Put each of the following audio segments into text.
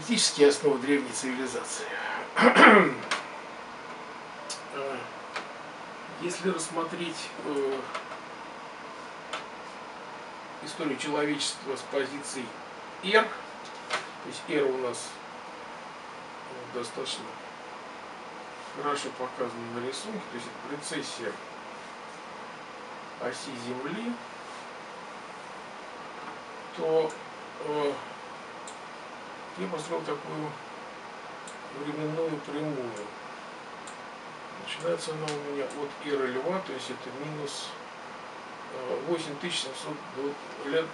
энергетические основы древней цивилизации. Если рассмотреть э, историю человечества с позицией эр, то есть эра у нас э, достаточно хорошо показана на рисунке, то есть это прецессия оси Земли, то э, я построил такую временную прямую. Начинается она у меня от эры льва, то есть это минус 8700 до лет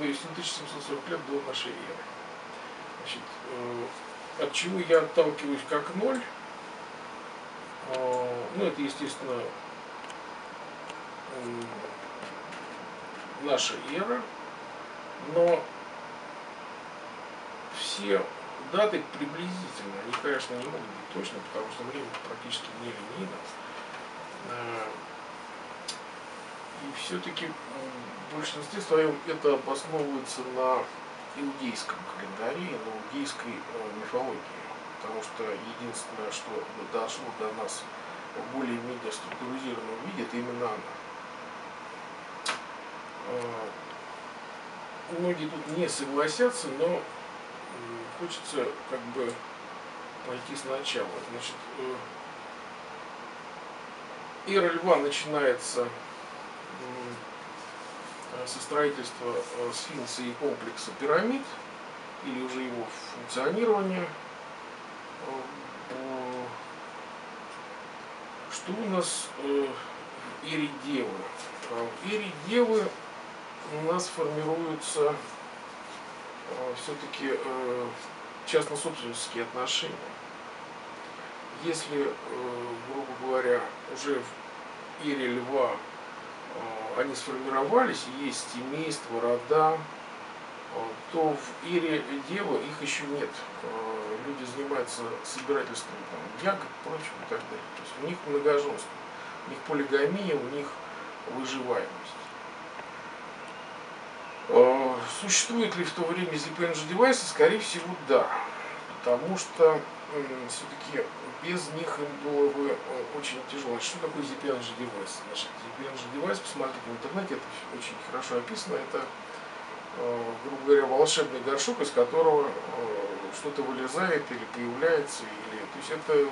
8740 лет до нашей эры. Значит, э, от чего я отталкиваюсь как ноль, э, ну это естественно наша эра, но все даты приблизительно, они, конечно, не могут быть точно, потому что время практически не линейно. Э, и все-таки в большинстве своем это обосновывается на иудейском календаре, на иудейской э, мифологии. Потому что единственное, что дошло до нас в более-менее структуризированном виде, это именно она. Э, многие тут не согласятся, но хочется как бы пойти сначала. Значит, э, эра льва начинается со строительства э, сфинкса и комплекса пирамид, или уже его функционирования. Что у нас в Ире Девы? В Ире Девы у нас формируются э, все-таки э, частно-собственнические отношения. Если, э, грубо говоря, уже в Ире Льва они сформировались, есть семейство, рода, то в Ире Девы их еще нет. Люди занимаются собирательством там, ягод, прочим и так далее. То есть у них многоженство, у них полигамия, у них выживаемость. Э, существует ли в то время ZPNG девайсы? Скорее всего, да. Потому что все-таки без них им было бы э, очень тяжело. Что такое ZPNG девайс? Значит, ZPNG девайс, посмотрите в интернете, это очень хорошо описано. Это, э, грубо говоря, волшебный горшок, из которого что-то вылезает или появляется. Или, то есть это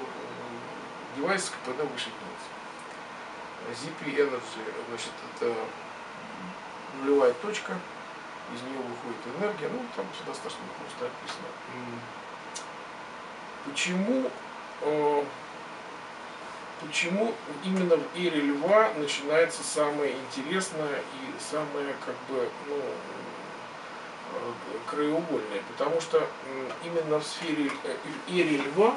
девайс КПД выше ZP Energy, значит, это нулевая точка, из нее выходит энергия, ну там все достаточно просто описано. Почему, э, почему именно в эре льва начинается самое интересное и самое как бы ну, э, краеугольное? Потому что именно в сфере э, эре льва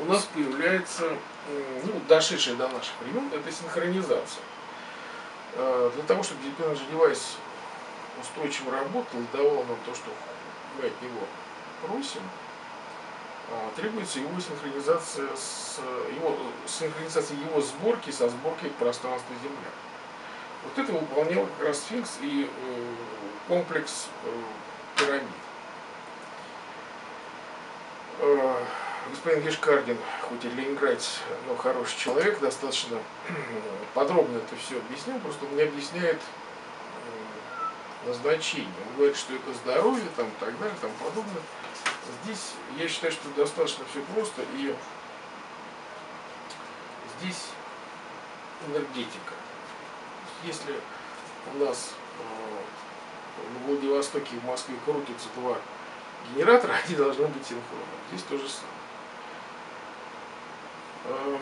у нас появляется, ну, дошедшая до наших времен, это синхронизация. Для того, чтобы GPNG девайс устойчиво работал и давал нам то, что мы от него просим, а, требуется его синхронизация с его, синхронизация его сборки со сборкой пространства Земля. Вот это выполнял как раз сфинкс и э, комплекс э, пирамид. Э, господин Гешкардин, хоть и ленинградец, но хороший человек, достаточно подробно это все объяснил, просто он не объясняет назначение. Он говорит, что это здоровье, там, и так далее, там подобное. Здесь я считаю, что достаточно все просто, и здесь энергетика. Если у нас э, в Владивостоке и в Москве крутятся два генератора, они должны быть синхронны. Здесь то же самое. Эм,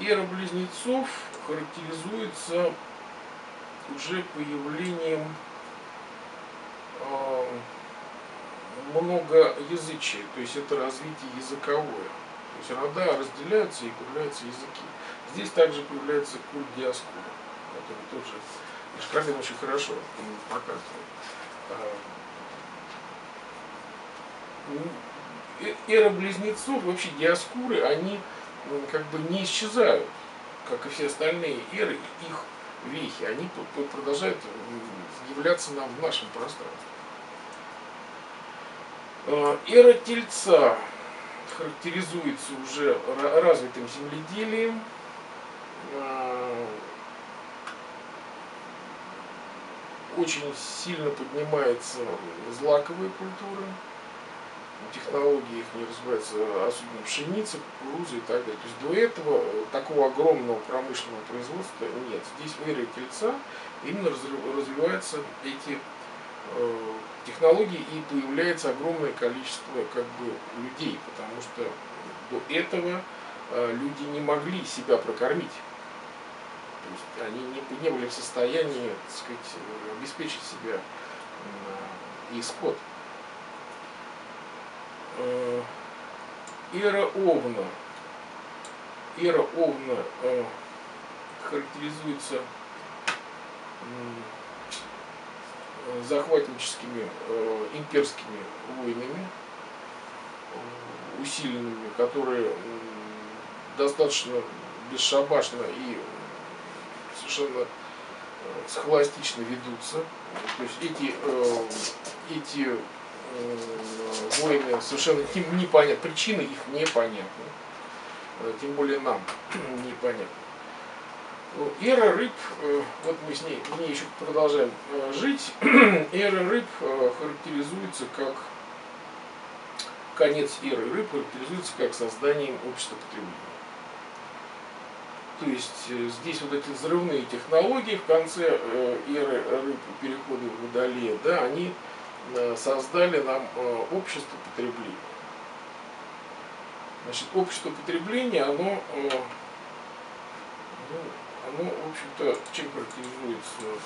эра близнецов характеризуется уже появлением э, многоязычия, то есть это развитие языковое. То есть рода разделяются и появляются языки. Здесь также появляется культ диаскуры, который тоже Шкалин очень хорошо показывает. А, э, эра близнецов, вообще диаскуры, они как бы не исчезают, как и все остальные эры, их вехи, они продолжают являться нам в нашем пространстве. Э, эра Тельца характеризуется уже развитым земледелием, э, очень сильно поднимается злаковые культуры, технологии их не развиваются, особенно пшеница, кукуруза и так далее. То есть до этого такого огромного промышленного производства нет. Здесь в эре тельца именно развиваются эти э, технологии и появляется огромное количество как бы людей, потому что до этого э, люди не могли себя прокормить. То есть они не, не были в состоянии так сказать, обеспечить себя э, и скот. Э, эра Овна. Эра Овна э, характеризуется захватническими э, имперскими войнами, усиленными, которые достаточно бесшабашно и совершенно схоластично ведутся. То есть эти, эти войны совершенно непонятны, причины их непонятны, э, тем более нам непонятны. Ну, эра рыб, э, вот мы с ней, в ней еще продолжаем э, жить, эра рыб характеризуется как, конец эры рыб характеризуется как созданием общества потребления. То есть здесь вот эти взрывные технологии в конце эры рыб перехода в водолея, да, они Э, создали нам э, общество потребления. Значит, общество потребления, оно, э, ну, оно в общем-то, чем характеризуется?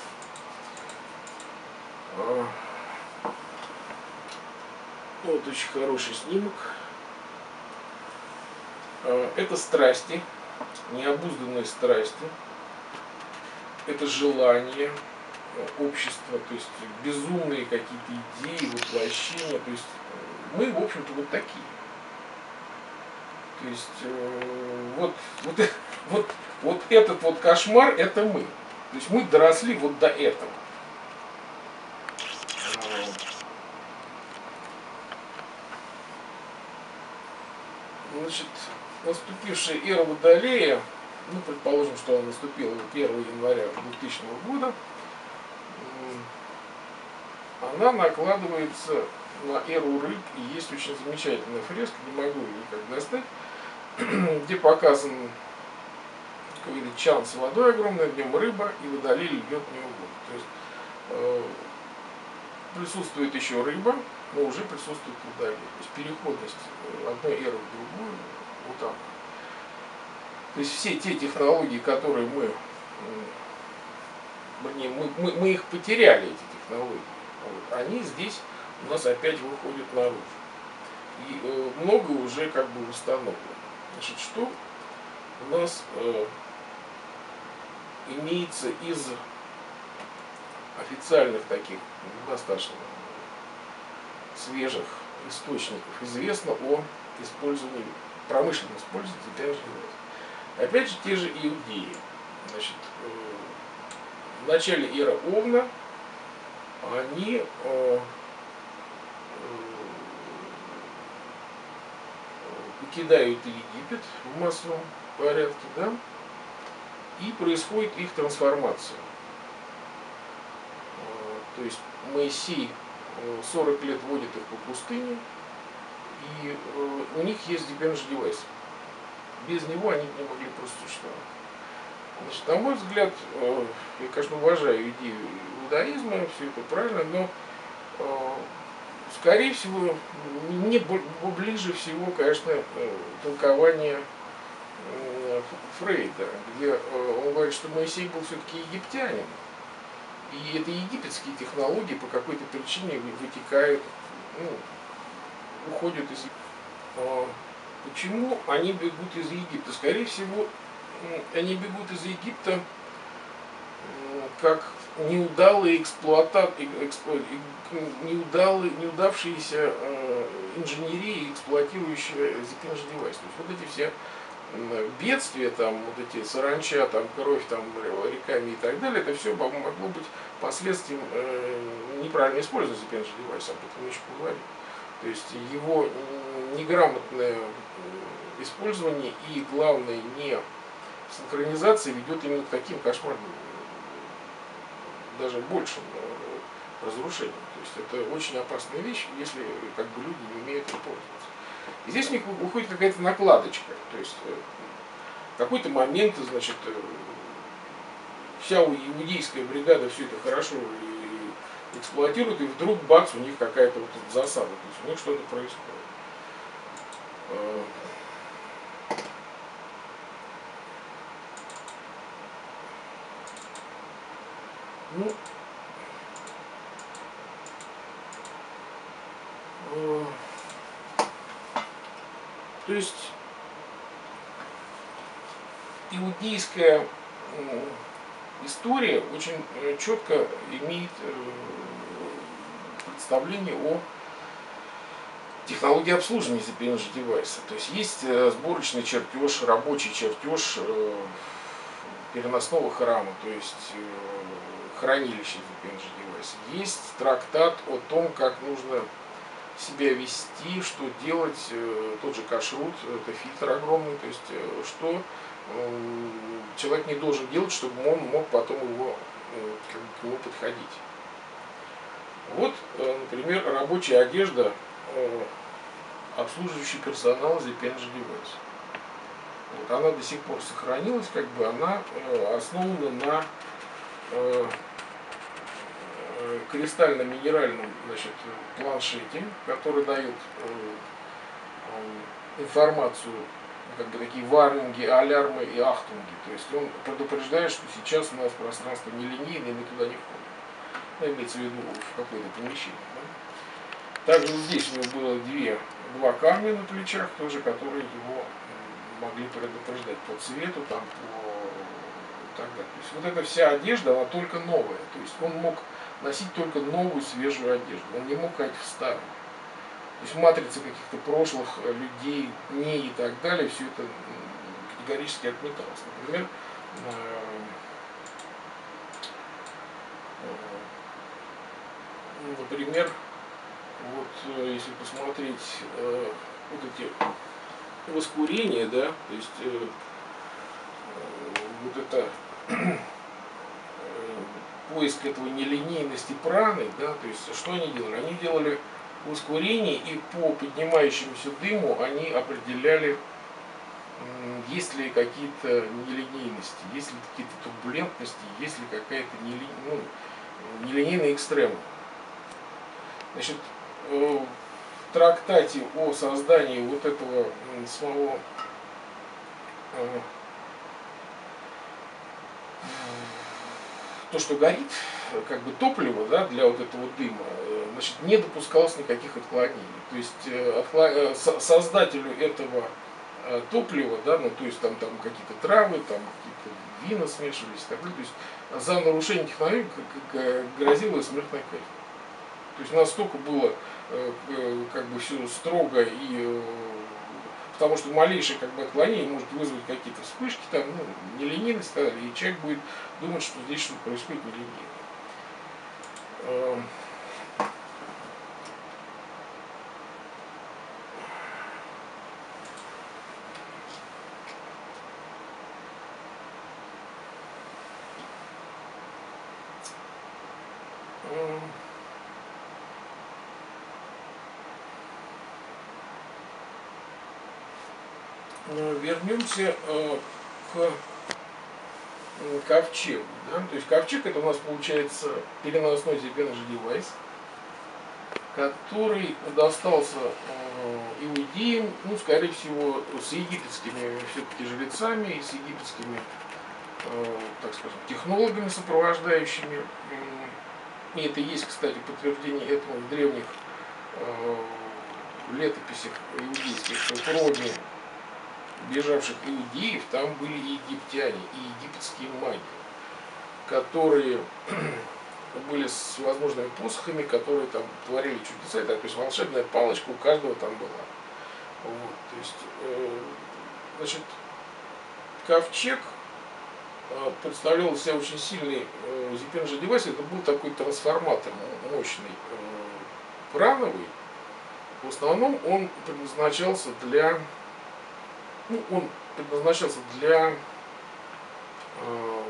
Вот очень хороший снимок. Это страсти, необузданные страсти. Это желание, общества, то есть безумные какие-то идеи, воплощения. То есть мы, в общем-то, вот такие. То есть э, вот, вот, вот, вот этот вот кошмар это мы. То есть мы доросли вот до этого. Значит, наступившая эра Водолея, ну, предположим, что она наступила 1 января 2000 года, она накладывается на эру рыб, и есть очень замечательная фреска, не могу ее никак достать, где показан какой-то чан с водой огромной, в нем рыба, и водолей льет воду. То есть э, присутствует еще рыба, но уже присутствует водолей. То есть переходность э, одной эры в другую, вот так. То есть все те технологии, которые мы, вернее, мы, мы, мы их потеряли, эти технологии, вот, они здесь у нас опять выходят наружу. И э, много уже как бы установлено. Значит, что у нас э, имеется из официальных таких достаточно свежих источников известно о использовании, промышленном использовании теперь Опять же, те же иудеи. Значит, э, в начале эры Овна они э, э, покидают Египет в массовом порядке, да, и происходит их трансформация. Э, то есть Моисей 40 лет водит их по пустыне, и у них есть Debench девайс. Без него они не могли просто существовать. Значит, на мой взгляд, я, конечно, уважаю идею иудаизма, все это правильно, но э, скорее всего, мне ближе всего, конечно, э, толкование э, Фрейда, где он говорит, что Моисей был все-таки египтянин. И это египетские технологии по какой-то причине вытекают, ну, уходят из Почему они бегут из Египта? Скорее всего, они бегут из Египта как неудалые эксплуата... эксплу... неудалые, неудавшиеся э, инженерии, эксплуатирующие Zipinge девайс. То есть вот эти все бедствия, там, вот эти саранча, там, кровь там, реками и так далее, это все могло быть последствием э, неправильно использования Zipinge девайса, об этом мы еще поговорим. То есть его неграмотное использование и, главное, не синхронизация ведет именно к таким кошмарным, даже большим э, разрушениям. То есть это очень опасная вещь, если как бы люди не умеют им пользоваться. И здесь у них выходит какая-то накладочка. То есть э, в какой-то момент, значит, э, вся иудейская бригада все это хорошо эксплуатирует, и вдруг бац, у них какая-то вот засада, то есть у них что-то происходит. Ну, э, то есть иудейская история очень э, четко имеет э, представление о технологии обслуживания ZPNG девайса. То есть есть сборочный чертеж, рабочий чертеж переносного храма, то есть хранилище ZPNG девайса. Есть трактат о том, как нужно себя вести, что делать, э, тот же кашрут, это фильтр огромный, то есть э, что э, человек не должен делать, чтобы он мог потом его, к нему подходить. Вот, например, рабочая одежда обслуживающий персонал ZPNG девайс. Вот, она до сих пор сохранилась, как бы она основана на кристально-минеральном значит, планшете, который дает э, э, информацию, как бы такие варнинги, алярмы и ахтунги. То есть он предупреждает, что сейчас у нас пространство нелинейное, мы туда не входим. Ну, имеется в виду в какое-то помещение. Да? Также здесь у него было две, два камня на плечах, тоже, которые его могли предупреждать по цвету, там, по так далее. То есть вот эта вся одежда, она только новая. То есть он мог носить только новую свежую одежду. Он не мог ходить в старую. То есть матрицы каких-то прошлых э, людей, дней и так далее, все это категорически отметалось. Например, э, э, например, вот если посмотреть вот эти воскурения, да, то есть вот это поиск этого нелинейности праны, да, то есть что они делали? Они делали ускорение и по поднимающемуся дыму они определяли, есть ли какие-то нелинейности, есть ли какие-то турбулентности, есть ли какая-то нели, ну, нелинейная экстрема. Значит, э, в трактате о создании вот этого самого то, что горит, как бы топливо да, для вот этого дыма, э, значит, не допускалось никаких отклонений. То есть э, э, создателю этого топлива, да, ну, то есть там, там какие-то травы, там какие-то вина смешивались, так то есть за нарушение технологии грозила смертная казнь. То есть настолько было как бы все строго и потому что малейшее как бы отклонение может вызвать какие-то вспышки, там, ну, нелинейность, и человек будет думать, что здесь что-то происходит нелинейно. Вернемся э, к ковчегу. Да? То есть ковчег это у нас получается переносной ZPNG девайс, который достался э, иудеям, ну, скорее всего, с египетскими все-таки жрецами и с египетскими, так скажем, технологами сопровождающими. И это есть, кстати, подтверждение этому в древних летописях иудейских, что бежавших иудеев, там были и египтяне, и египетские маги, которые были с возможными посохами, которые там творили чудеса, то есть волшебная палочка у каждого там была. Вот, то есть, э, значит, ковчег э, представлял себя очень сильный э, девайс, это был такой трансформатор мощный, э, прановый, В основном он предназначался для, ну, он предназначался для э,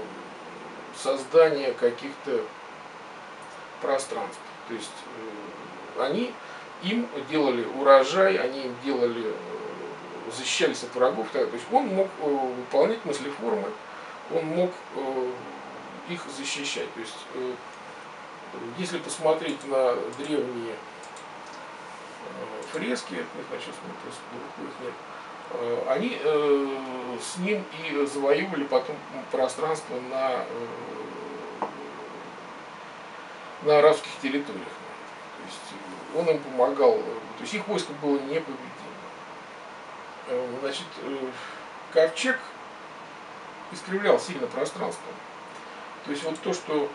создания каких-то пространств. То есть э, они им делали урожай, они им делали, э, защищались от врагов. То есть он мог э, выполнять мыслеформы, он мог э, их защищать. То есть э, если посмотреть на древние э, фрески, знаю, сейчас просто их нет, они э, с ним и завоевывали потом пространство на, на арабских территориях. То есть он им помогал, то есть их войско было непобедимо. Значит, ковчег искривлял сильно пространство. То есть вот то, что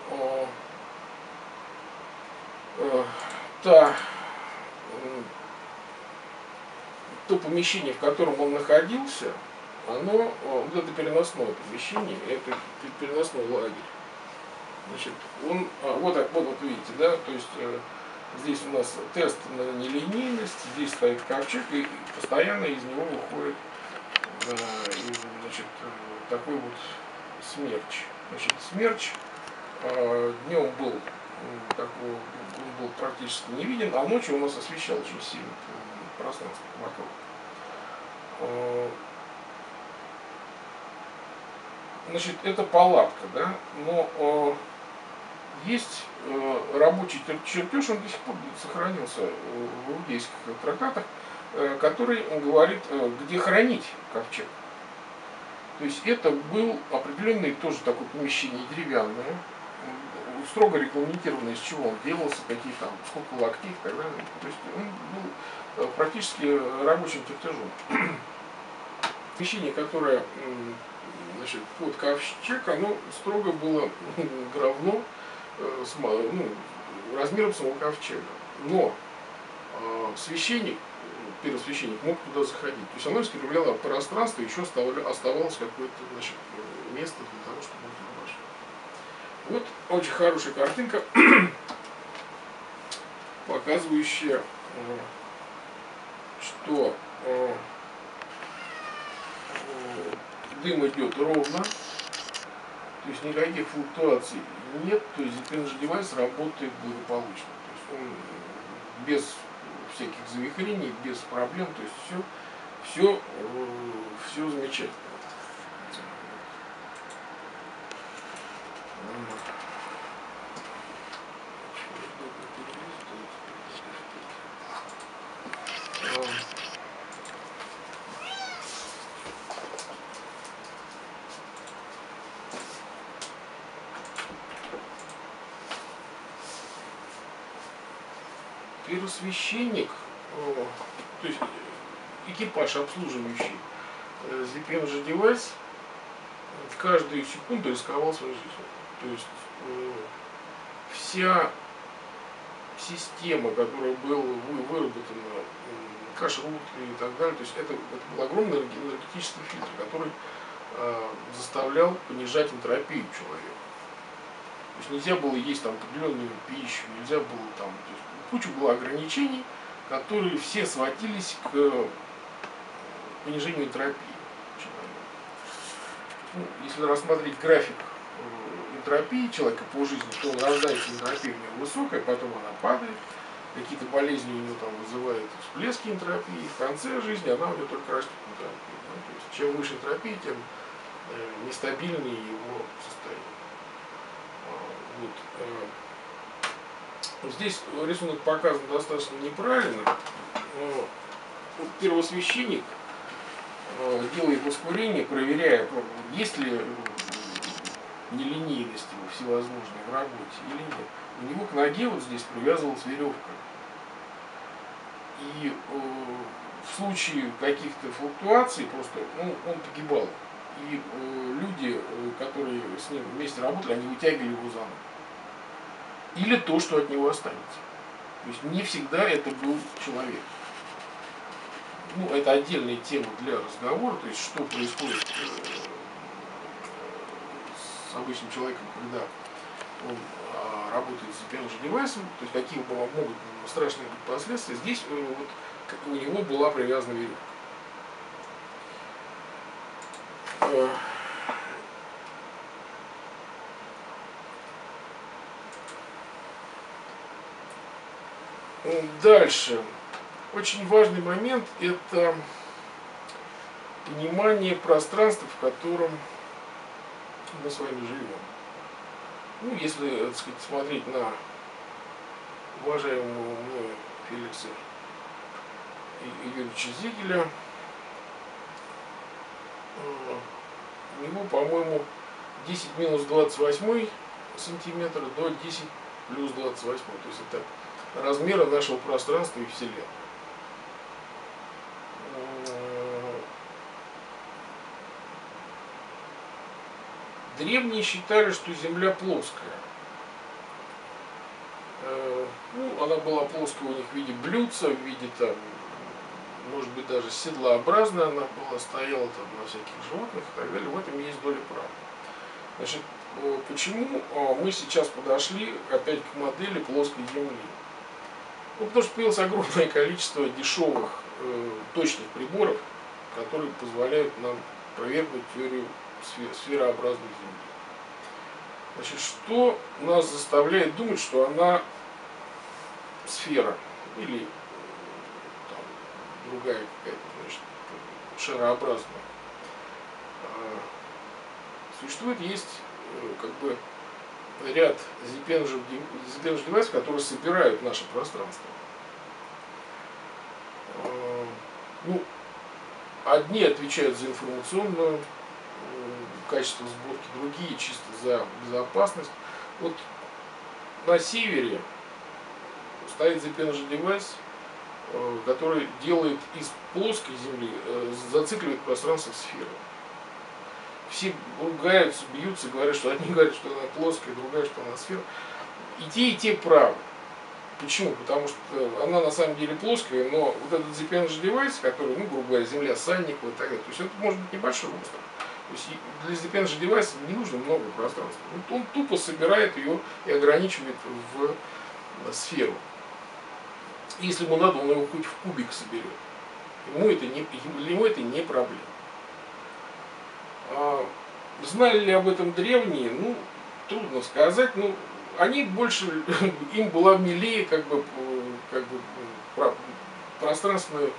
Э, та, то помещение, в котором он находился, оно, э, вот это переносное помещение, это переносной лагерь. Значит, он, а, вот, вот, вот видите, да, то есть э, здесь у нас тест на нелинейность, здесь стоит ковчег, и постоянно из него выходит э, значит, такой вот смерч. Значит, смерч э, днем был такой он был практически не виден, а ночью он нас освещал очень сильно пространство вокруг. Э, значит, это палатка, да, но э, есть э, рабочий чертеж, он до сих пор сохранился в иудейских трактатах, который говорит, где хранить ковчег. То есть это был определенный тоже такое помещение деревянное, строго регламентировано, из чего он делался, какие там, сколько локтей и так далее. То есть он был э, практически рабочим чертежом. Помещение, которое значит, под ковчег, оно строго было равно э, ну, размером самого ковчега. Но э, священник, первосвященник мог туда заходить. То есть оно искривляло пространство, еще оставалось какое-то место для того, чтобы вот очень хорошая картинка, показывающая, э, что э, э, дым идет ровно, то есть никаких флуктуаций нет, то есть Energy девайс работает благополучно. То есть он без всяких завихрений, без проблем, то есть все, все, все замечательно. Первосвященник, то есть экипаж обслуживающий ZPM же девайс, каждую секунду рисковал своей жизнью. То есть э, вся система, которая была выработана, э, кашрут и так далее, то есть это, это был огромный энергетический фильтр, который э, заставлял понижать энтропию человека. То есть нельзя было есть там определенную пищу, нельзя было там, то есть куча было ограничений, которые все сводились к понижению энтропии. Ну, если рассмотреть график энтропии человека по жизни, то он рождается, энтропия у него высокая, потом она падает, какие-то болезни у него там вызывают всплески энтропии, в конце жизни она у него только растет энтропия. Да? То есть чем выше энтропия, тем э, нестабильнее его состояние. А, вот. Э, здесь рисунок показан достаточно неправильно. Но вот первосвященник э, делает ускорение, проверяя, есть ли нелинейности всевозможной в работе или нет. У него к ноге вот здесь привязывалась веревка. И э, в случае каких-то флуктуаций просто ну, он погибал. И э, люди, э, которые с ним вместе работали, они вытягивали его за ноги. Или то, что от него останется. То есть не всегда это был человек. Ну, это отдельная тема для разговора, то есть что происходит э, с обычным человеком, когда он а, работает с VPN девайсом, то есть какие могут быть страшные последствия, здесь вот, у него была привязана веревка. Дальше. Очень важный момент – это понимание пространства, в котором мы с вами живем. Ну, если, так сказать, смотреть на уважаемого мною Феликса Юрьевича Зигеля, у него, по-моему, 10 минус 28 сантиметр до 10 плюс 28. То есть это размера нашего пространства и Вселенной. Древние считали, что Земля плоская. Э, ну, она была плоская у них в виде блюдца, в виде там, может быть, даже седлообразная она была, стояла там на всяких животных и так далее. В этом есть доля правды. Значит, э, почему э, мы сейчас подошли опять к модели плоской Земли? Ну, потому что появилось огромное количество дешевых э, точных приборов, которые позволяют нам провернуть теорию сферообразной Земли. Значит, что нас заставляет думать, что она сфера или там, другая какая-то, шарообразная. А, существует, есть э, как бы ряд ZPNG девайсов, которые собирают наше пространство. А, ну, одни отвечают за информационную качество сборки, другие чисто за безопасность. Вот на севере стоит ZPNG девайс, э, который делает из плоской земли, э, зацикливает пространство в сферу все ругаются, бьются, говорят, что одни говорят, что она плоская, другая, что она сфера. И те, и те правы. Почему? Потому что она на самом деле плоская, но вот этот ZPNG девайс, который, ну, грубо говоря, земля Санникова и так далее, то есть это может быть небольшой остров. То есть для ZPNG девайса не нужно много пространства. Он тупо собирает ее и ограничивает в сферу. Если ему надо, он его хоть в кубик соберет. Ему это не, ему это не проблема. А, знали ли об этом древние? Ну, трудно сказать. Ну, они больше, им была милее как бы, как бы пространственная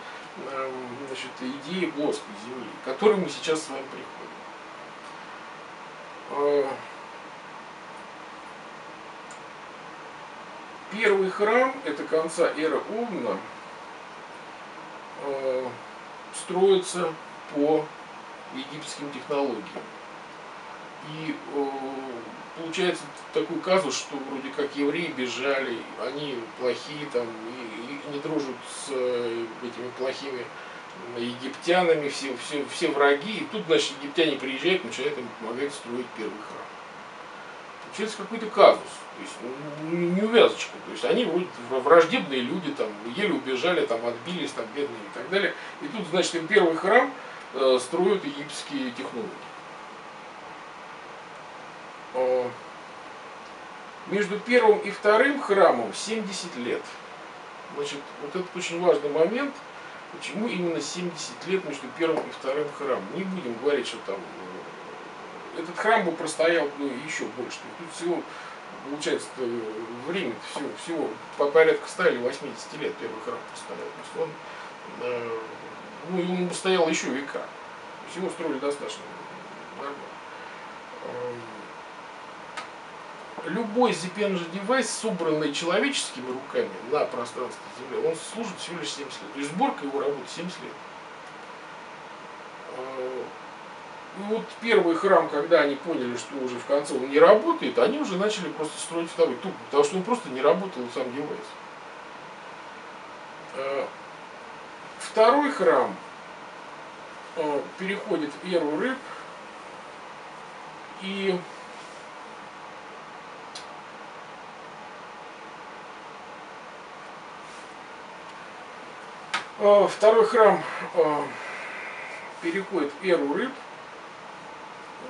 эм, значит, идея плоской Земли, к которой мы сейчас с вами приходим. А, первый храм, это конца эры Овна, а, строится по египетским технологиям. И э, получается такой казус, что вроде как евреи бежали, они плохие там, и, не дружат с э, этими плохими египтянами, все, все, все враги. И тут, значит, египтяне приезжают, начинают им помогать строить первый храм. Получается какой-то казус, то есть ну, не увязочка. То есть они вроде враждебные люди, там, еле убежали, там, отбились, там, бедные и так далее. И тут, значит, им первый храм, Э, строят египетские технологии. Э, между первым и вторым храмом 70 лет. Значит, вот это очень важный момент, почему именно 70 лет между первым и вторым храмом. Не будем говорить, что там э, этот храм бы простоял ну, еще больше. Тут всего, получается, время всего, всего по порядку 100 или 80 лет первый храм простоял. То есть он ну, ему стоял еще века. Всего строили достаточно нормально. Любой ZPNG девайс, собранный человеческими руками на пространстве Земли, он служит всего лишь 70 лет. То есть сборка его работы 70 лет. Э, и вот первый храм, когда они поняли, что уже в конце он не работает, они уже начали просто строить второй тупо, потому что он просто не работал сам девайс. Э, Второй храм э, переходит в эру рыб и Второй храм э, переходит в эру рыб.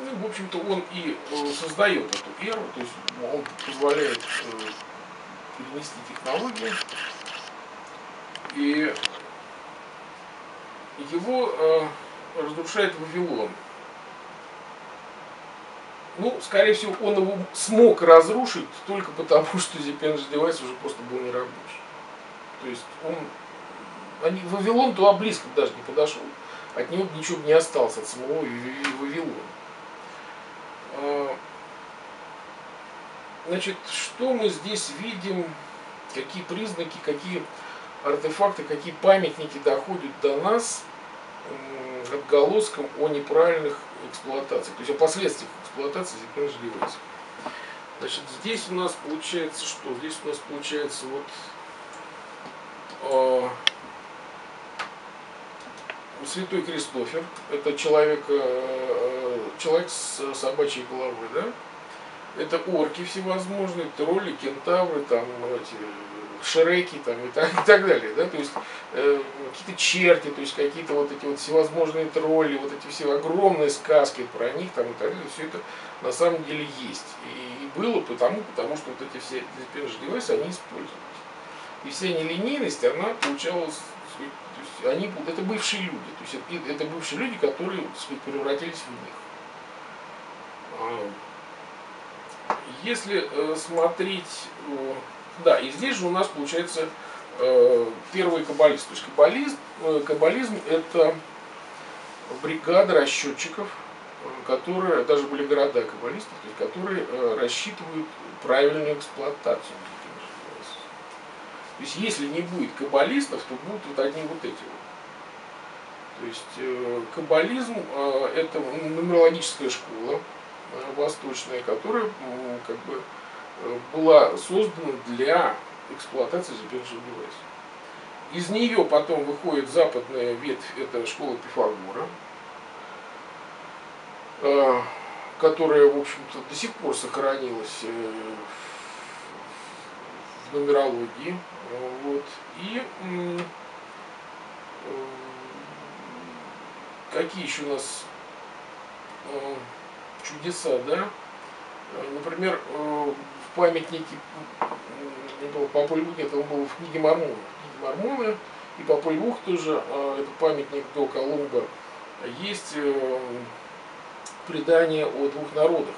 Ну, в общем-то, он и э, создает эту эру, то есть он позволяет э, перенести технологии. И его э, разрушает Вавилон. Ну, скорее всего, он его смог разрушить только потому, что Zipenge девайс уже просто был нерабочий. То есть он, они, Вавилон туда близко даже не подошел. От него ничего не осталось, от самого Вавилона. А, значит, что мы здесь видим, какие признаки, какие артефакты, какие памятники доходят до нас отголоском о неправильных эксплуатациях, то есть о последствиях эксплуатации Zipenge девайсов. Значит, здесь у нас получается что? Здесь у нас получается вот э, Святой Кристофер, это человек, э, человек с собачьей головой, да? Это орки всевозможные, тролли, кентавры, там эти шреки там, и, так, и так далее. Да? То есть э, какие-то черти, то есть какие-то вот эти вот всевозможные тролли, вот эти все огромные сказки про них там, и так далее, все это на самом деле есть. И, и было потому, потому что вот эти все девайсы, они использовались. И вся нелинейность, она получалась, они, это бывшие люди, то есть это, это бывшие люди, которые сказать, превратились в них. А, если э, смотреть э, да, и здесь же у нас получается э, первый каббалист. То есть каббализм, э, каббализм это бригада расчетчиков, которые, даже были города каббалистов, то есть, которые рассчитывают правильную эксплуатацию. То есть если не будет каббалистов, то будут вот одни вот эти вот. То есть э, каббализм э, это нумерологическая школа э, восточная, которая э, как бы была создана для эксплуатации Zipper девайса. Из нее потом выходит западная ветвь, это школа Пифагора, э, которая, в общем-то, до сих пор сохранилась э, в нумерологии. Вот. И э, какие еще у нас чудеса, да? Например, памятники Папуль Бух, это он был в книге Мормона. В книге Мормона и Папуль Бух тоже, это памятник до Колумба, есть э, предание о двух народах,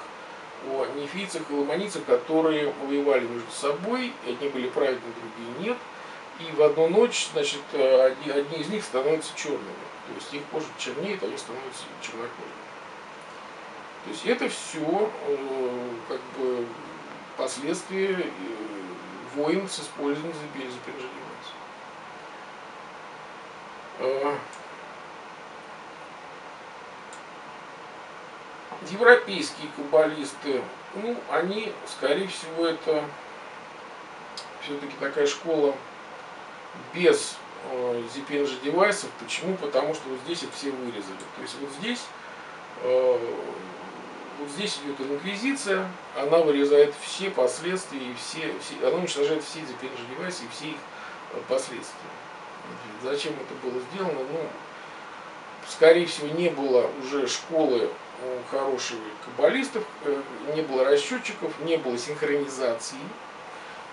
о нефийцах и ламаницах, которые воевали между собой, одни были праведны, другие нет, и в одну ночь, значит, одни, одни из них становятся черными, то есть их кожа чернеет, они становятся чернокожими. То есть это все э, как бы последствия э, войн с использованием запряжения Европейские каббалисты, ну, они, скорее всего, это все-таки такая школа без э, ZPNG девайсов. Почему? Потому что вот здесь их все вырезали. То есть вот здесь э, вот здесь идет инквизиция, она вырезает все последствия, и все, все, она уничтожает все запряжные девайсы и все их э, последствия. Зачем это было сделано? Ну, скорее всего, не было уже школы хороших каббалистов, э, не было расчетчиков, не было синхронизации.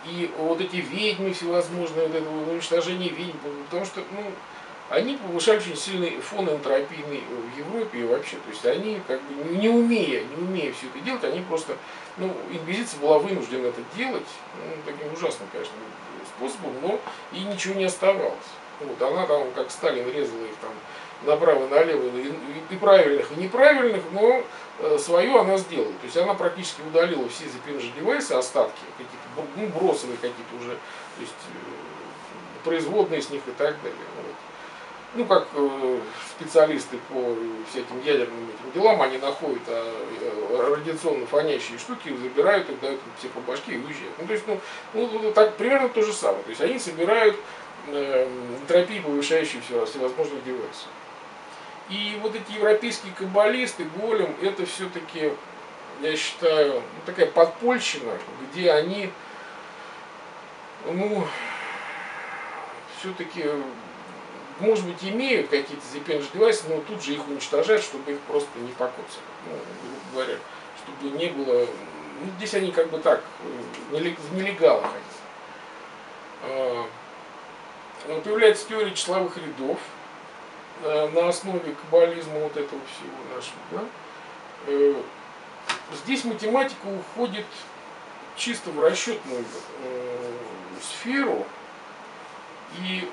И вот эти ведьмы всевозможные, вот это уничтожение ведьм, потому что, ну, они повышали очень сильный фон энтропийный в Европе и вообще. То есть они, как бы, не умея, не умея все это делать, они просто, ну, инквизиция была вынуждена это делать, ну, таким ужасным, конечно, способом, но и ничего не оставалось. Вот, она там, как Сталин, резала их там направо, налево, и, и правильных, и неправильных, но э, свое она сделала. То есть она практически удалила все запинжи девайсы, остатки, какие-то ну, бросовые какие-то уже, то есть э, производные с них и так далее. Вот ну, как э, специалисты по всяким ядерным этим делам, они находят а, радиационно фонящие штуки, забирают их, дают им психобашки и уезжают. Ну, то есть, ну, ну, так, примерно то же самое. То есть они собирают э, энтропии, повышающие все, всевозможные девайсы. И вот эти европейские каббалисты, голем, это все-таки, я считаю, ну, такая подпольщина, где они, ну, все-таки может быть, имеют какие-то ZPNG девайсы, но тут же их уничтожают, чтобы их просто не покоцали. Ну, грубо говоря, чтобы не было... Ну, здесь они как бы так, в нелегалах они. А, появляется теория числовых рядов э, на основе каббализма вот этого всего нашего. Да? Э, здесь математика уходит чисто в расчетную э, сферу и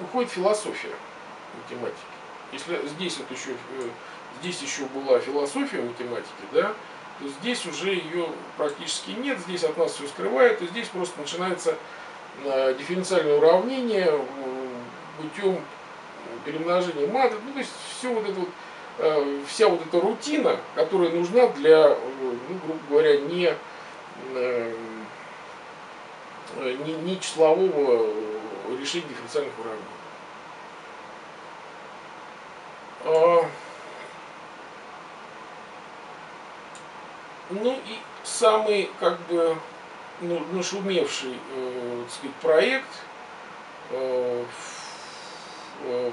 уходит философия математики. Если здесь вот еще, э, здесь еще была философия математики, да, то здесь уже ее практически нет, здесь от нас все скрывает, и здесь просто начинается э, дифференциальное уравнение э, путем перемножения мата, ну, то есть все вот это вот, э, вся вот эта рутина, которая нужна для, ну, грубо говоря, не, не, не числового решения дифференциальных уравнений. А, ну и самый как бы ну, нашумевший э, сказать, проект э, э,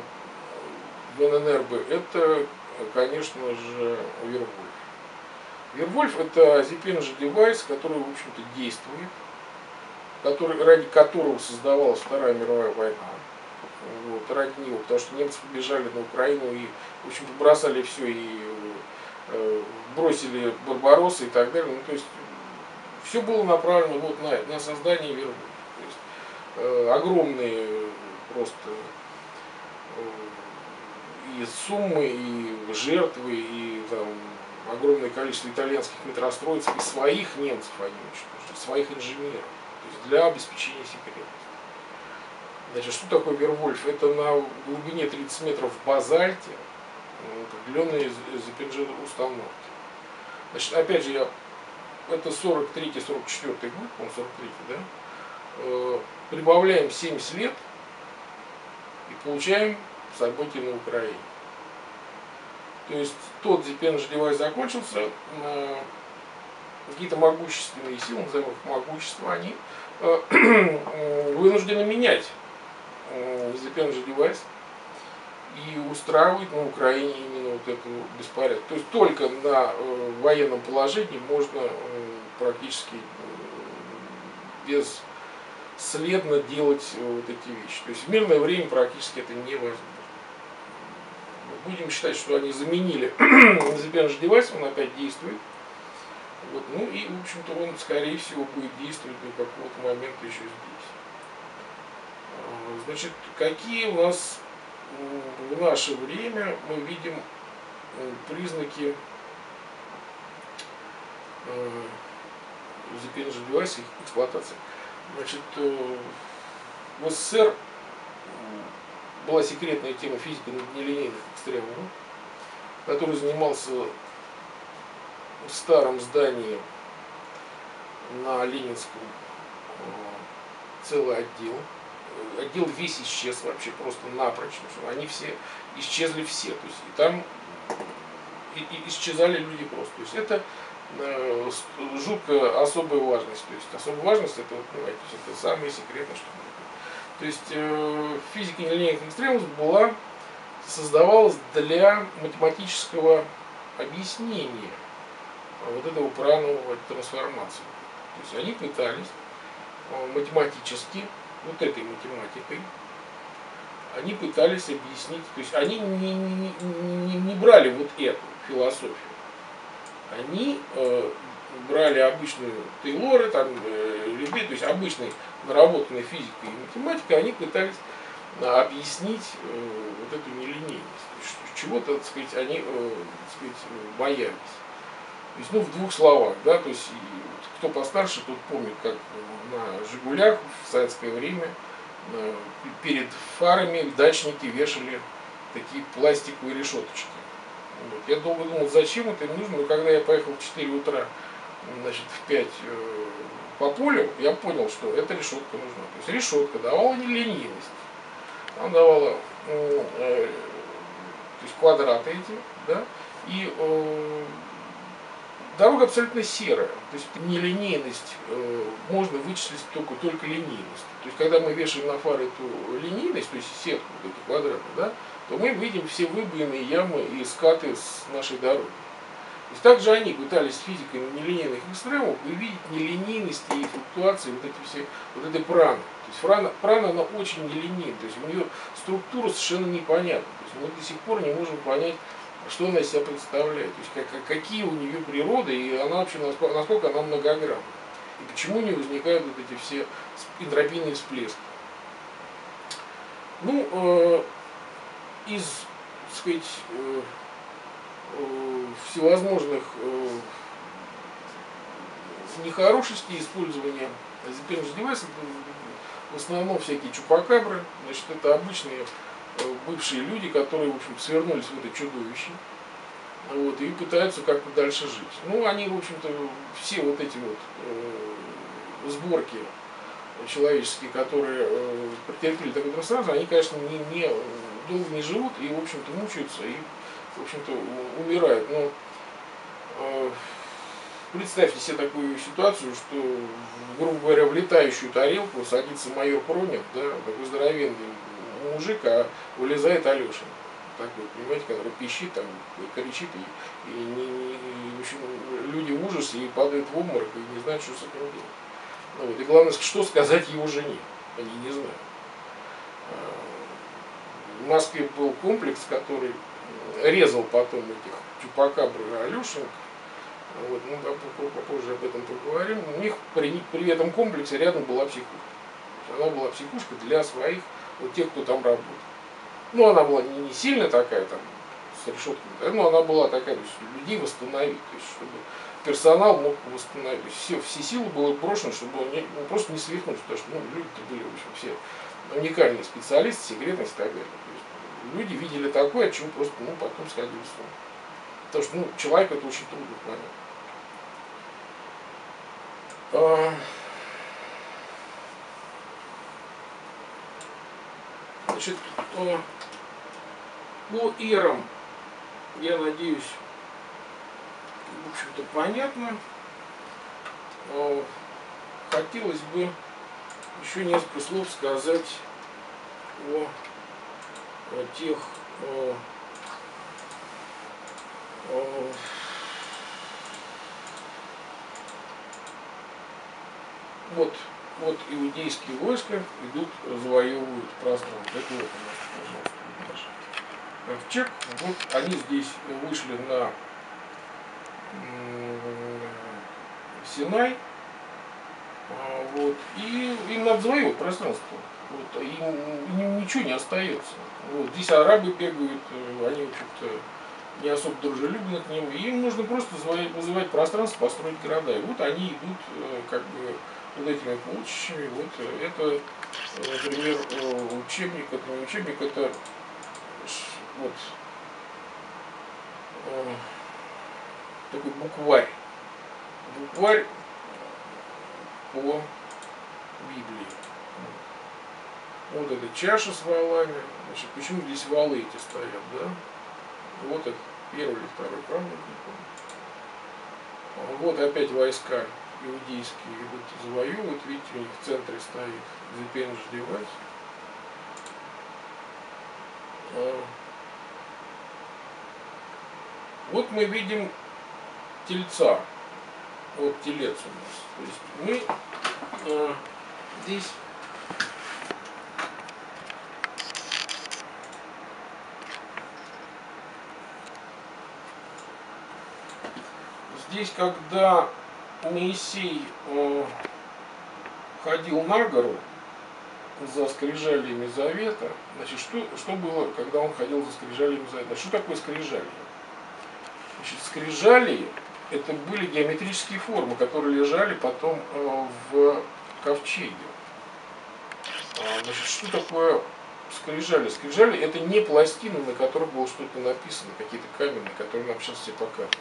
ННРБ это, конечно же, Вервольф. Вервольф это ZPNG девайс, который, в общем-то, действует, который, ради которого создавалась Вторая мировая война вот, ради него, потому что немцы побежали на Украину и, в общем, бросали все и э, бросили Барбаросса и так далее. Ну, то есть все было направлено вот на, на создание вербы. То есть э, огромные просто э, и суммы, и жертвы, и там, огромное количество итальянских метростроицев, и своих немцев они уничтожили, своих инженеров, то есть для обеспечения секретности. Значит, что такое Вервольф? Это на глубине 30 метров в базальте определенные запинжиры установки. Значит, опять же, я, это 43-44 год, он 43 да? Э, прибавляем 70 лет и получаем события на Украине. То есть тот девайс закончился, э, какие-то могущественные силы, назовем их могущество, они э, вынуждены менять Запен же девайс и устраивает на Украине именно вот эту беспорядок. То есть только на э, военном положении можно э, практически э, бесследно делать э, вот эти вещи. То есть в мирное время практически это невозможно. Будем считать, что они заменили же девайс, он опять действует. Вот, ну и, в общем-то, он, скорее всего, будет действовать до какого-то момента еще здесь. Значит, какие у нас в наше время мы видим признаки запенежных девайсов эксплуатации. Значит, э, в СССР была секретная тема физики нелинейных экстремумов, который занимался в старом здании на Ленинском э, целый отдел отдел весь исчез вообще просто напрочь. Они все исчезли все. То есть и там и, и исчезали люди просто. То есть это э, жутко особая важность. То есть особая важность это, вот, понимаете, это самое секретное, что То есть э, физика нелинейных экстремумов была создавалась для математического объяснения вот этого прановой трансформации. То есть они пытались э, математически вот этой математикой, они пытались объяснить, то есть они не, не, не, не брали вот эту философию, они э, брали обычную Тейлоры, там, э, любви, то есть обычной наработанной физикой и математикой, они пытались э, объяснить э, вот эту нелинейность. Чего-то, так сказать, они, э, так сказать, боялись. То есть, ну, в двух словах, да, то есть, кто постарше, тот помнит, как на «Жигулях» в советское время перед фарами дачники вешали такие пластиковые решеточки. Вот. Я долго думал, зачем это нужно, но когда я поехал в 4 утра, значит, в 5 э, по полю, я понял, что эта решетка нужна. То есть решетка давала не линейность, она давала э, э, то есть квадраты эти, да, и э, дорога абсолютно серая. То есть нелинейность э, можно вычислить только, только линейность. То есть когда мы вешаем на фары эту линейность, то есть сетку вот эту квадратную, да, то мы видим все выбоины, ямы и скаты с нашей дороги. Есть также они пытались физикой нелинейных экстремумов увидеть нелинейность и флуктуации вот эти все, вот этой праны. То есть прана, прана она очень нелинейна, то есть у нее структура совершенно непонятна. То есть мы до сих пор не можем понять, что она из себя представляет, то есть как, какие у нее природы и она вообще насколько, насколько она многогранна. И почему не возникают вот эти все энтропийные всплески. Ну, э, из, так сказать, э, всевозможных э, нехорошестей использования. Запирных девайсов в основном всякие чупакабры, значит, это обычные э, бывшие люди, которые, в общем, свернулись в это чудовище, вот, и пытаются как-то дальше жить. Ну, они, в общем-то, все вот эти вот э, сборки человеческие, которые э, претерпели такой трансформацию, они, конечно, не, не, долго не живут и, в общем-то, мучаются. И, в общем-то, умирают. Но э, представьте себе такую ситуацию, что, грубо говоря, в летающую тарелку садится майор Пронин, да, такой здоровенный мужик, а вылезает Алешин. Такой, понимаете, который пищит, там, кричит, и, и, и, в общем, люди в ужасе и падают в обморок, и не знают, что с этим делать. Ну, вот, и главное, что сказать его жене, они не знают. А, в Москве был комплекс, который резал потом этих Чупакабры и Алешенко, вот, ну, попозже об этом поговорим. У них при, при этом комплексе рядом была психушка. Она была психушка для своих, вот тех, кто там работал. Ну, она была не, не сильно такая, там, с решетками, да, но она была такая, то есть людей восстановить, то есть, чтобы персонал мог восстановить. Все, все силы было брошено, чтобы он, не, он просто не свихнуть, потому что ну, люди-то были, в общем, все уникальные специалисты, секретность и так далее. Люди видели такое, чего просто ну, потом сходили с ума. Потому что ну, человек это очень трудно понять. А, значит, по ирам, я надеюсь, в общем-то, понятно. А, хотелось бы еще несколько слов сказать о тех о, о, вот, вот иудейские войска идут, завоевывают пространство. Это. Вот они здесь вышли на Синай. А, вот, и им надо завоевать пространство. Вот, им, им ничего не остается. Вот, здесь арабы бегают, э, они, общем-то, не особо дружелюбны к ним. Им нужно просто вызывать пространство, построить города. И вот они идут э, как бы вот этими полчищами. Вот э, это, например, учебник, это учебник, это вот такой букварь. Букварь по Библии. Вот эта чаша с валами. Значит, почему здесь валы эти стоят, да? Вот это первый или второй правда? Вот опять войска иудейские идут завоевывают. Видите, у них в центре стоит Зепенж девайс. А. Вот мы видим тельца. Вот телец у нас. То есть мы э, здесь здесь, когда Моисей э, ходил на гору за скрижалиями завета, значит, что, что было, когда он ходил за скрижалиями завета? Что такое скрижали? Значит, скрижали это были геометрические формы, которые лежали потом э, в ковчеге. А, значит, что такое скрижали? Скрижали это не пластины, на которых было что-то написано, какие-то каменные, которые нам сейчас все показывают.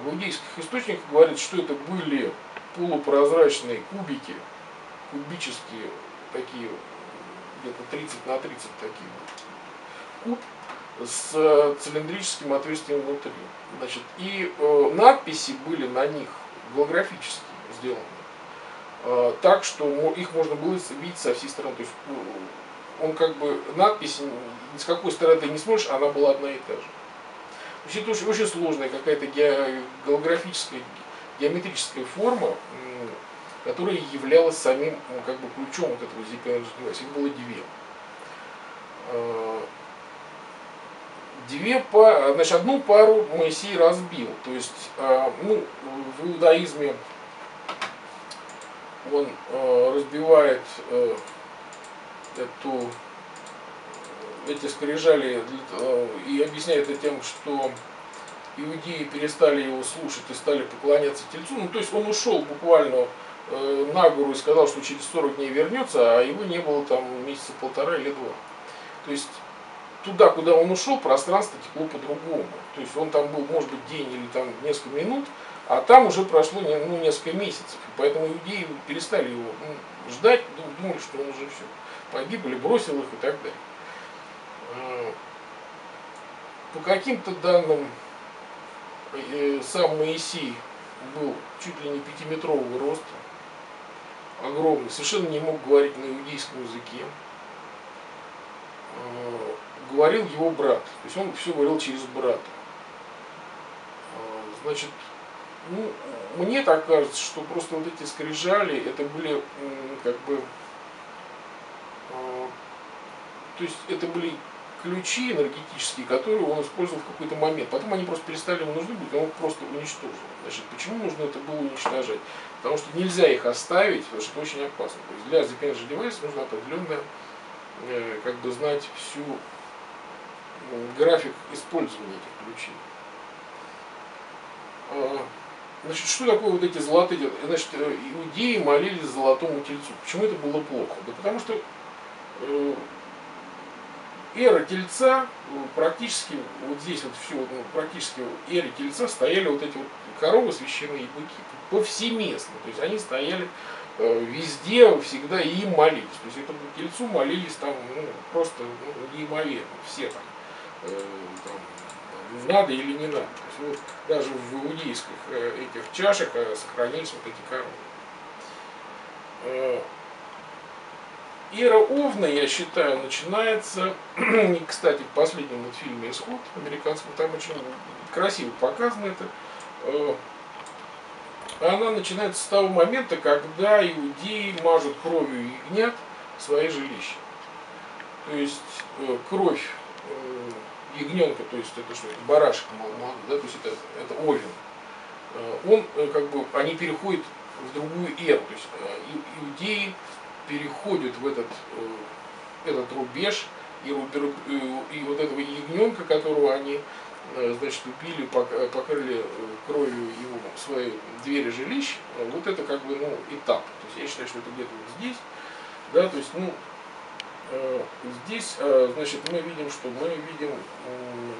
В иудейских источниках говорят, что это были полупрозрачные кубики, кубические такие, где-то 30 на 30 такие куб с э, цилиндрическим отверстием внутри. Значит, и э, надписи были на них голографически сделаны. Э, так, что их можно было видеть со всей стороны. То есть э, он как бы, надпись, ни с какой стороны ты не смотришь, она была одна и та же. Это очень, очень сложная какая-то ге, голографическая, геометрическая форма, которая являлась самим ну, как бы ключом вот этого Energy Device. Их было две. Э, две пары, значит, одну пару Моисей разбил. То есть, ну, в иудаизме он э, разбивает э, эту, эти скрижали э, и объясняет это тем, что иудеи перестали его слушать и стали поклоняться тельцу. Ну, то есть он ушел буквально э, на гору и сказал, что через 40 дней вернется, а его не было там месяца полтора или два. То есть туда, куда он ушел, пространство текло по-другому. То есть он там был, может быть, день или там несколько минут, а там уже прошло ну, несколько месяцев. Поэтому иудеи перестали его ну, ждать, думали, что он уже все погиб или бросил их и так далее. По каким-то данным, э, сам Моисей был чуть ли не пятиметрового роста, огромный, совершенно не мог говорить на иудейском языке. А, говорил его брат, то есть он все говорил через брата. А, значит, ну, мне так кажется, что просто вот эти скрижали, это были как бы, э, то есть это были ключи энергетические, которые он использовал в какой-то момент. Потом они просто перестали ему нужны быть, он их просто уничтожил. Значит, почему нужно это было уничтожать? Потому что нельзя их оставить, потому что это очень опасно. То есть для запенжи девайса нужно определенно э, как бы знать всю э, график использования этих ключей. А, Значит, что такое вот эти золотые? Значит, э, иудеи молились золотому тельцу. Почему это было плохо? Да потому что э, эра тельца, ну, практически, вот здесь вот все, ну, практически в эре тельца стояли вот эти вот коровы священные быки повсеместно. То есть они стояли э, везде, всегда и им молились. То есть этому тельцу молились там ну, просто ну, неимоверно, все там, э, там надо или не надо. То есть, вот, даже в иудейских э, этих чашах э, сохранились вот эти коровы. Э, Эра Овна, я считаю, начинается, кстати, в последнем вот фильме «Исход» американском, там очень красиво показано это. Она начинается с того момента, когда иудеи мажут кровью ягнят свои жилища. То есть кровь ягненка, то есть это что, это барашек молодой, да, то есть это, это овен, э, он э, как бы, они переходят в другую эру, то есть э, иудеи переходят в этот, этот рубеж, и, и вот этого ягненка, которого они значит, убили, покрыли кровью его свои двери жилищ, вот это как бы ну, этап. То есть я считаю, что это где-то вот здесь, да, то есть, ну, Э, здесь, э, значит, мы видим, что мы видим э,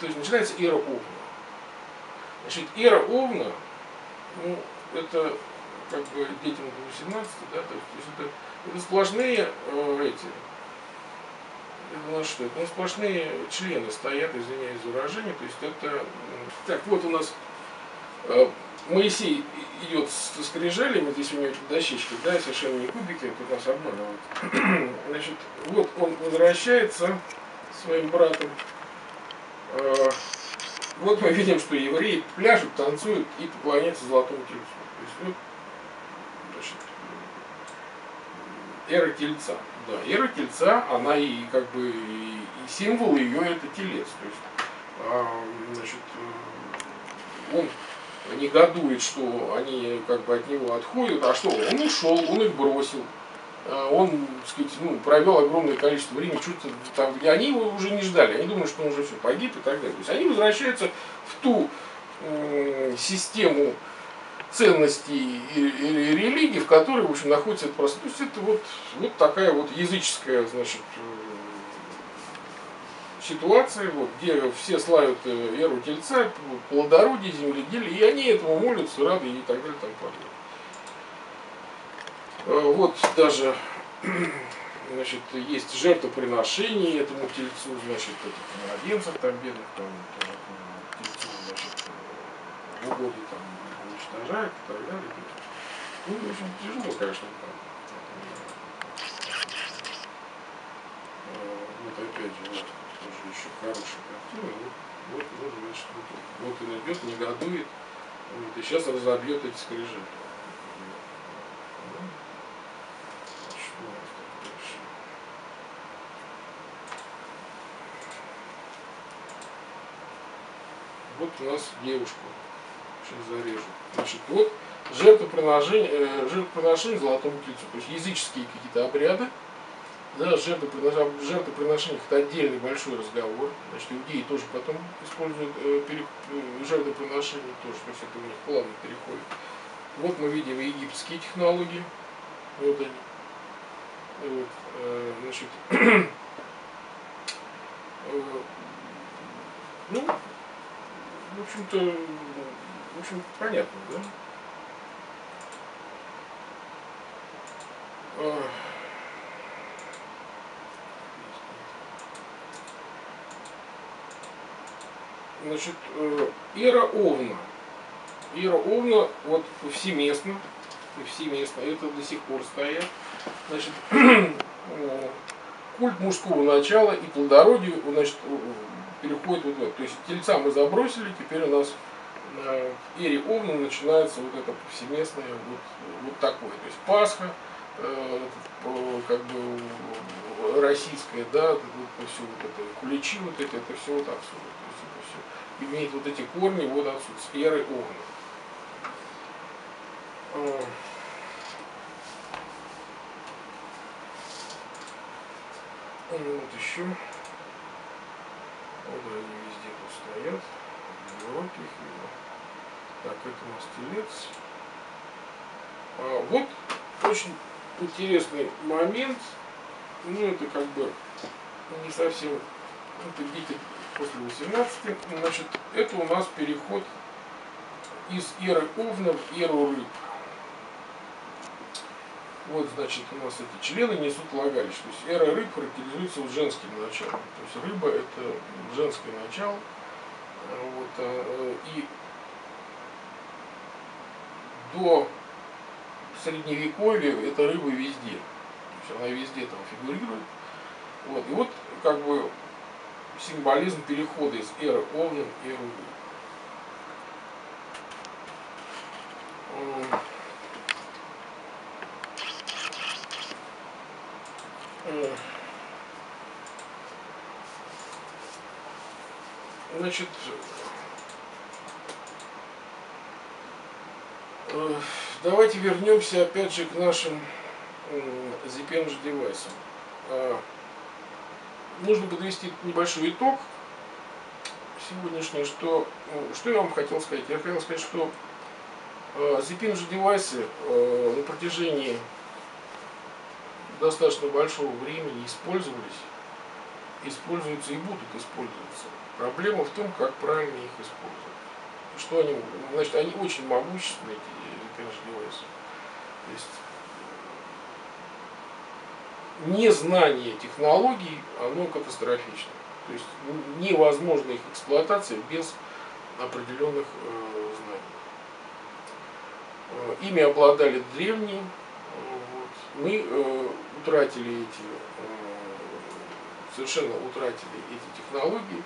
то есть начинается эра Овна. Значит, эра Овна, ну, это как бы детям до 18, да, то есть это, это сплошные э, эти, это у что, это ну, сплошные члены стоят, извиняюсь за выражение, то есть это, так, вот у нас э, Моисей идет с скрижалями, здесь у него дощечки, да, совершенно не кубики, тут нас обманывают. Значит, вот он возвращается своим братом. А, вот мы видим, что евреи пляшут, танцуют и поклоняются золотому тельцу. То есть вот, значит, эра тельца. Да, эра тельца, она и как бы и символ ее это телец. То есть, а, значит, он негодует, что они как бы от него отходят, а что, он ушел, он их бросил, он, так сказать, ну, провел огромное количество времени, что-то там, и они его уже не ждали, они думали, что он уже все погиб и так далее. То есть они возвращаются в ту э, систему ценностей и, и, религии, в которой, в общем, находится это просто. То есть это вот, вот такая вот языческая, значит, ситуации, вот, где все славят э, веру тельца, плодородие, земледелие, и они этому молятся, рады и так далее. Так Вот даже значит, есть жертвоприношение этому тельцу, значит, этих младенцев там бедных, там, тельцу, значит, в угоде там уничтожают и так далее. Ну, в общем, тяжело, конечно, там. Вот опять же, вот, тоже еще хорошая картина. Вот, вот, вот, значит, вот, вот он идет, негодует, вот, и сейчас разобьет эти скрижи. Вот у нас девушку. Сейчас зарежу. Значит, вот жертвоприношение, э, жертвоприношение золотому тельцу. То есть языческие какие-то обряды. Да, жертвоприношение, жертвоприношение это отдельный большой разговор. Значит, иудеи тоже потом используют э, пере, э, жертвоприношение тоже, то есть это у них плавно переходит. Вот мы видим египетские технологии. Вот они. Вот, э, значит, э, ну, в общем-то, в общем понятно, да? Значит, Ира э, Овна. Ира Овна вот повсеместно, повсеместно, это до сих пор стоят. Значит, культ мужского начала и плодородию, значит, переходит вот в это. То есть тельца мы забросили, теперь у нас на Эре Овна начинается вот это повсеместное вот, вот такое. То есть Пасха, э, как бы российская, да, вот, все вот это, куличи вот эти, это все вот отсюда. То есть это все имеет вот эти корни вот отсюда, с Эры Овна. Вот еще. Вот они везде тут стоят. В Европе их видно. Так, это у нас телец. А, вот очень интересный момент. Ну, это как бы не совсем это битик после 18 Значит, это у нас переход из эры Овна в эру рыб. Вот, значит, у нас эти члены несут влагалище. То есть эра рыб характеризуется вот женским началом. То есть рыба это женское начало. Вот, а, и до средневековья эта рыба везде. То есть она везде там фигурирует. Вот. И вот как бы символизм перехода из эры Овна в эру рыб. Значит, э, давайте вернемся опять же к нашим ZPNG девайсам. А, нужно подвести небольшой итог сегодняшний, что, ну, что я вам хотел сказать. Я хотел сказать, что ZPNG девайсы э, на протяжении достаточно большого времени использовались, используются и будут использоваться. Проблема в том, как правильно их использовать. Что они, значит, они очень могущественные, эти девайсы. То есть незнание технологий, оно катастрофично. То есть невозможна их эксплуатация без определенных э, знаний. Э, ими обладали древние, мы э, утратили эти, э, совершенно утратили эти технологии,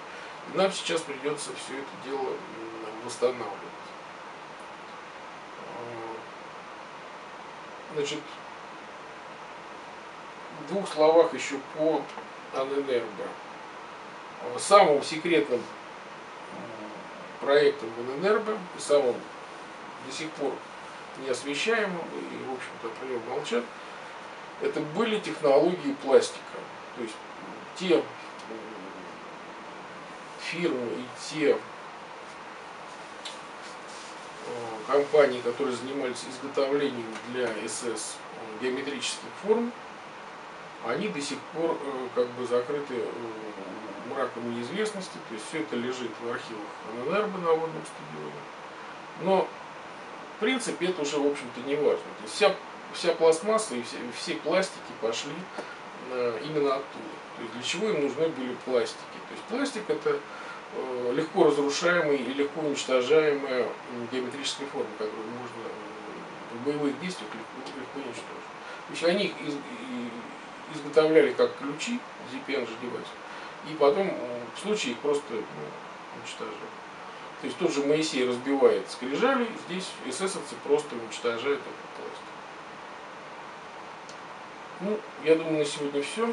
нам сейчас придется все это дело восстанавливать. Э, значит, в двух словах еще по Анэнерго. Самым секретным проектом Анэнерго и самым до сих пор неосвещаемым, и, в общем-то, про него молчат, это были технологии пластика. То есть те фирмы и те э, компании, которые занимались изготовлением для СС геометрических форм, они до сих пор э, как бы закрыты э, мраком неизвестности, то есть все это лежит в архивах ННРБ на водном стадионе. Но в принципе это уже в общем-то не важно. То есть вся вся пластмасса и все, все пластики пошли э, именно оттуда. То есть для чего им нужны были пластики? То есть пластик это э, легко разрушаемая и легко уничтожаемая геометрическая форма, которую можно э, в боевых действиях легко, легко уничтожить. То есть они их из, изготовляли как ключи, ZPN же девайс, и потом в случае их просто ну, уничтожали. То есть тот же Моисей разбивает скрижали, здесь эсэсовцы просто уничтожают этот пластик. Ну, я думаю, на сегодня все.